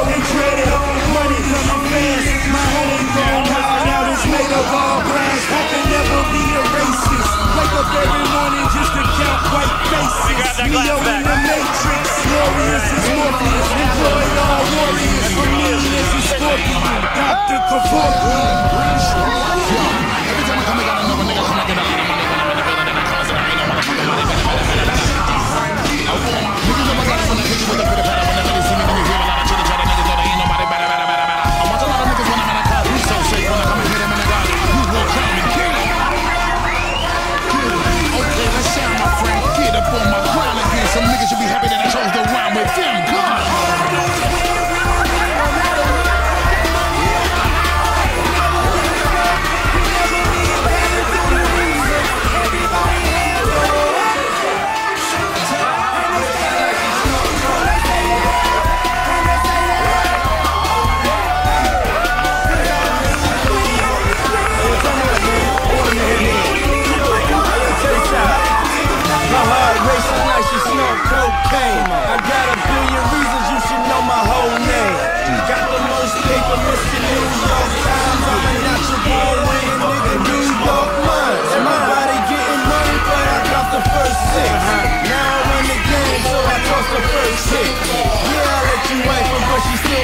Mario ain't ready. Money coming fast. My honey gone high. Now it's made of all glass. I can never be a racist. Wake up every morning just to count white faces. Neo in the Matrix. Glorious is Morpheus. Employ all warriors. For me, this is Scorpion. Dr. Kevorkian.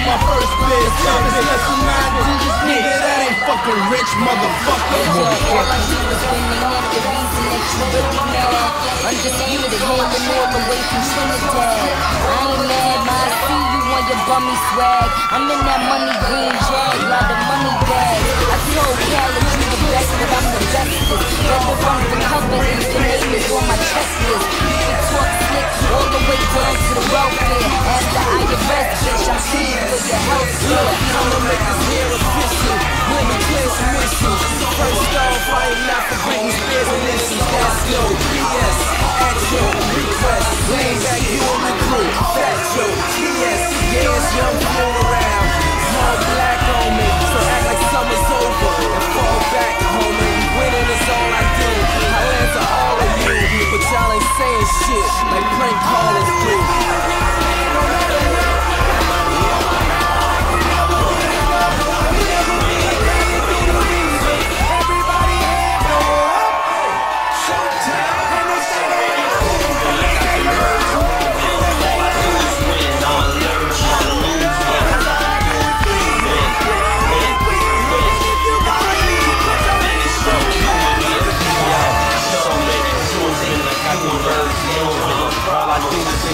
My first. If it's less than nine digits, nigga, that ain't fucking rich, motherfucker. Undisputed, all the way from Trinidad. I ain't mad, ma. I see you on your bummy swag. I'm in that money green jag, lot of money bag. I told Khaled you the best, but I'm the bestest. Your. I'ma make this here official. The clear some. First off, I ain't not. That's yo, BS, request. Lay back, you the crew. TS, yes, young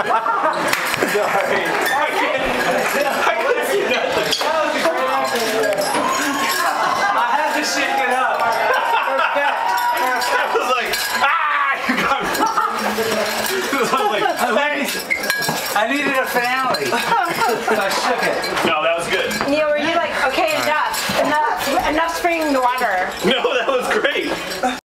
I had to shake it up. I was like, ah! Needed a finale. so I shook it.